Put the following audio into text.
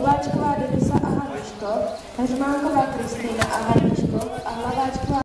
Hubáčková Denisa a Hanuško, Heřmánková Kristýna a Harry